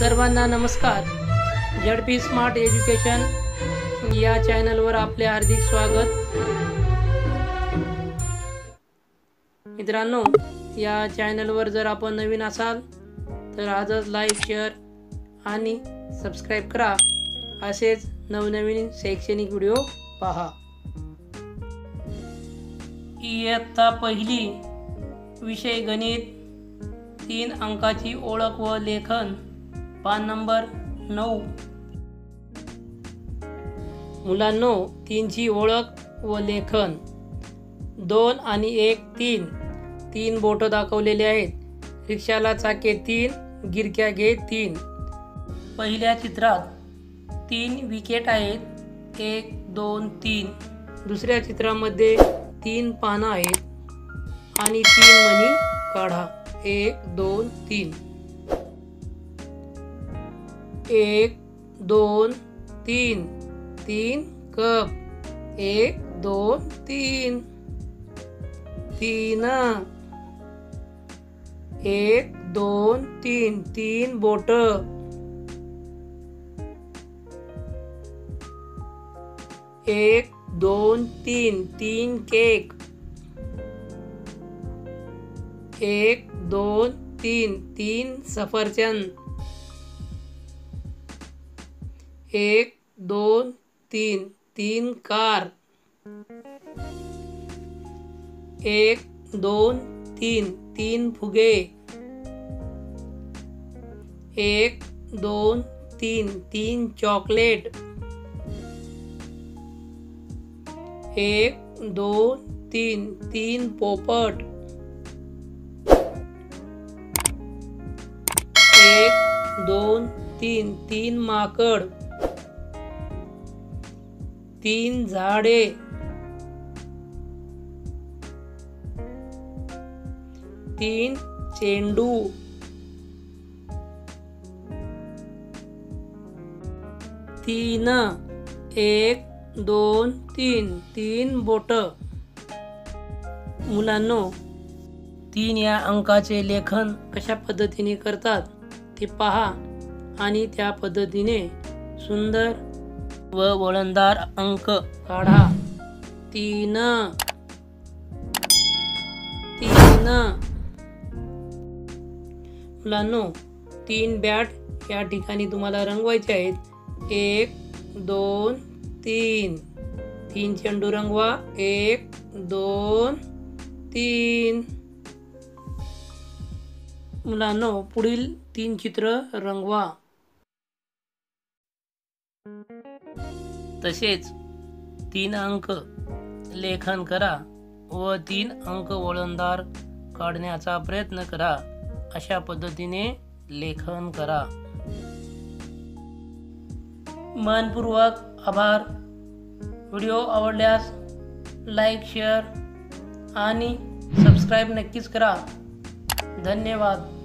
सर्वांना नमस्कार. झडपी smart education या चॅनलवर आपले हार्दिक स्वागत. मित्रांनो या चॅनलवर जर आपण नवीन असाल तर आजच लाईक शेअर आणि सबस्क्राईब करा. असेच नवनवीन शैक्षणिक व्हिडिओ पहा. इयत्ता पहिली विषय गणित तीन अंकाची ओळख व लेखन पान नंबर नऊ. मुलांनो तीनची ओळख व लेखन. दोन आणि एक तीन. तीन बोटं दाखवलेले आहेत. रिक्षाला चाके तीन गिरक्या घे तीन. पहिल्या चित्रात तीन विकेट आहेत. एक दोन तीन. दुसऱ्या चित्रामध्ये तीन पानं आहेत. आणि तीन मणी काढा. एक दोन तीन. एक दोन तीन. तीन कप. एक दोन तीन. तीन. एक दोन तीन. तीन बोट. एक दोन तीन. तीन केक. एक दोन तीन. तीन सफरचंद. एक दोन तीन तीन कार. एक दोन तीन तीन फुगे. एक दोन तीन तीन चॉकलेट. एक दोन तीन तीन पोपट. एक दोन तीन तीन माकड. तीन झाडे. तीन चेंडू. तीन एक दोन तीन. तीन बोट. मुलांनो तीन या अंकाचे लेखन कशा पद्धतीने करतात ते पहा आणि त्या पद्धतीने सुंदर व वळणदार अंक काढा. तीन. तीन. मुलांनो तीन बॅट या ठिकाणी तुम्हाला रंगवायचे आहेत. एक दोन तीन. तीन चेंडू रंगवा. एक दोन तीन. मुलांनो पुढील तीन चित्र रंगवा. तसेच तीन अंक लेखन करा व तीन अंक वळणदार काढण्याचा प्रयत्न करा. अशा पद्धतीने लेखन करा. मनपूर्वक आभार. व्हिडिओ आवडल्यास लाईक शेअर आणि सबस्क्राईब नक्कीच करा. धन्यवाद.